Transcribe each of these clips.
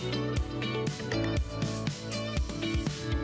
Thank you.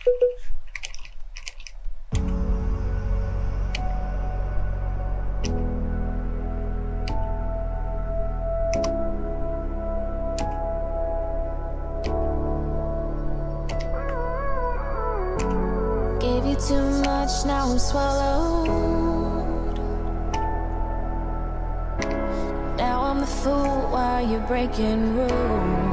Gave you too much, now I'm swallowed. Now I'm the fool while you're breaking rules.